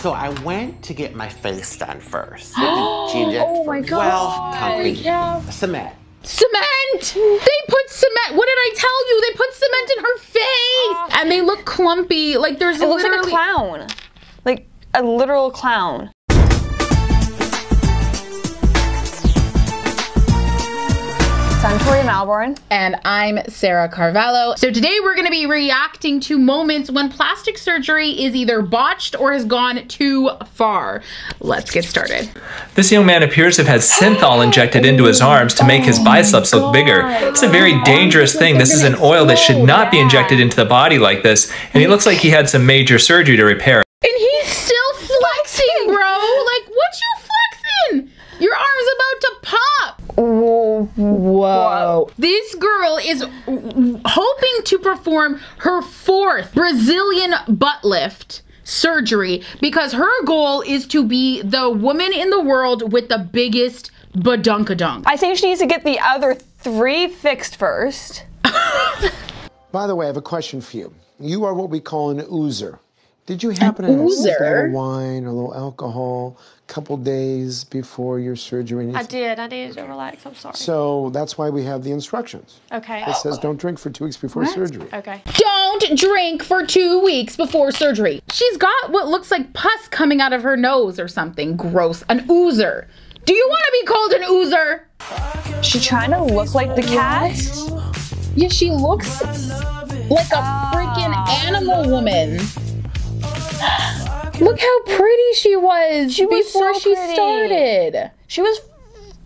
So I went to get my face done first. oh my god! Well, concrete. Yeah. Cement. Cement! They put cement. What did I tell you? They put cement in her face, and they look clumpy. Like there's It looks like a clown. Like a literal clown. So I'm Tori Melbourne. And I'm Sarah Carvalho. So today we're going to be reacting to moments when plastic surgery is either botched or has gone too far. Let's get started. This young man appears to have had synthol injected into his arms to make his biceps look bigger. It's a very dangerous thing. This is an oil that should not be injected into the body like this, and he looks like he had some major surgery to repair it. And he's still flexing, bro. Like, what you flexing? Your arm's about to pop. Whoa. This girl is hoping to perform her fourth Brazilian butt lift surgery because her goal is to be the woman in the world with the biggest badunkadunk. I think she needs to get the other three fixed first. By the way, I have a question for you. You are what we call an oozer. Did you happen to have a little wine or a little alcohol a couple days before your surgery? I did. I needed to relax. I'm sorry. So that's why we have the instructions. Okay. It says don't drink for two weeks before surgery. Okay. Don't drink for two weeks before surgery. She's got what looks like pus coming out of her nose or something. Gross. An oozer. Do you want to be called an oozer? She trying to look like the cat. Yeah, she looks like a freaking animal woman. Look how pretty she was She was before so she pretty. started. She was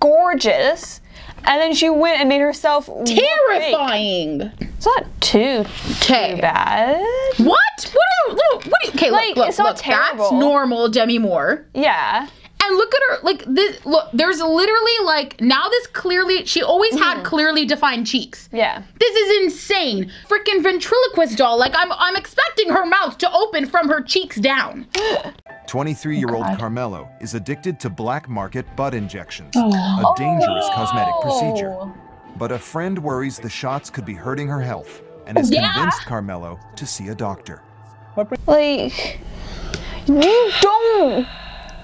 gorgeous. And then she went and made herself look. Terrifying. It's not too too bad. What? What are what? Are, okay, Like, look, look, it's not look. That's normal, Demi Moore. Yeah. And look at her, like this. Look, there's literally like now this clearly. She always had mm-hmm. clearly defined cheeks. Yeah. This is insane. Freaking ventriloquist doll. Like I'm, I'm expecting her mouth to open from her cheeks down. 23 year old Carmelo is addicted to black market butt injections, oh. a dangerous cosmetic oh. procedure. But a friend worries the shots could be hurting her health and has Yeah. convinced Carmelo to see a doctor. Like you don't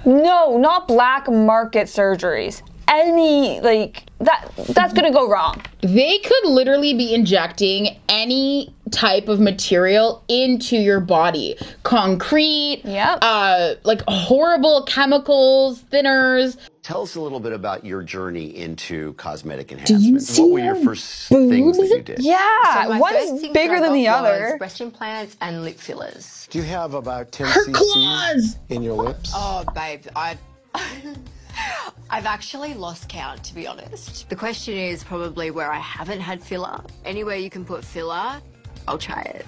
No, not black market surgeries. Any like that that's gonna go wrong. They could literally be injecting any type of material into your body. Concrete, Yep. uh, like horrible chemicals, thinners. Tell us a little bit about your journey into cosmetic enhancement. what were your first things that you did? Yeah. So my first one's bigger than the other. Breast implants and lip fillers. Do you have about 10 Her cc's claws! in your lips? Oh, babe, I. I've actually lost count, to be honest. The question is probably where I haven't had filler. Anywhere you can put filler, I'll try it.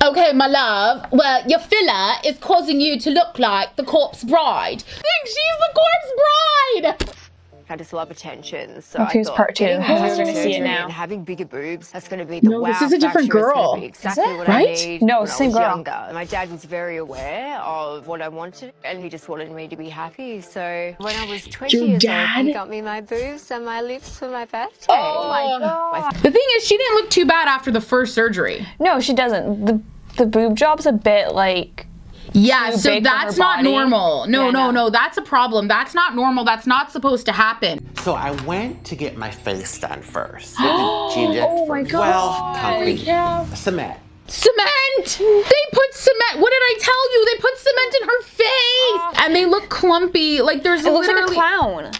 Okay, my love. Well, your filler is causing you to look like the corpse bride. Think she's the corpse bride. I just love attention, so Okay, I it's thought part two. getting You're gonna see it now. Having bigger boobs, that's going to be the No, wow this is a different factor. It's gonna girl. exactly Is it? what Right? I need No, when same I was girl. younger. My dad was very aware of what I wanted, and he just wanted me to be happy. So when I was 20 Your years dad? old, he got me my boobs and my lips for my birthday. Oh, oh my god. The thing is, she didn't look too bad after the first surgery. No, she doesn't. The the boob job's a bit like Yeah, so big for her that's not body. normal. No, Yeah, no, no. no, that's a problem. That's not normal. That's not supposed to happen. So I went to get my face done first. oh my Well, concrete. Yeah. Cement. Cement! They put cement. What did I tell you? They put cement in her face, and they look clumpy. Like there's it looks like a clown.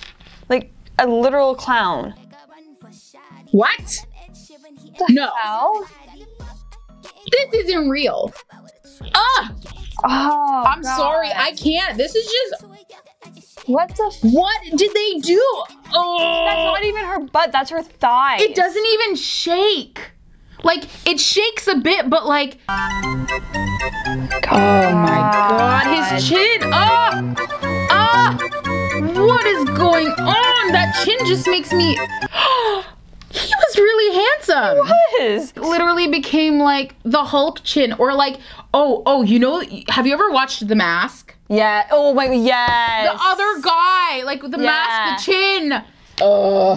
Like a literal clown. what? No, Hell? this isn't real. Ah, Oh, I'm sorry. I can't. This is just What the? F- what did they do? Oh, that's not even her butt. That's her thigh. It doesn't even shake. Like it shakes a bit, but like Oh my god, his chin. Ah! Ah! What is going on? That chin just makes me was really handsome. Is Literally became like the Hulk chin or like oh, oh, you know, have you ever watched The Mask? yeah. Oh my. Yes. The other guy, like the Yeah. mask, the chin. Oh.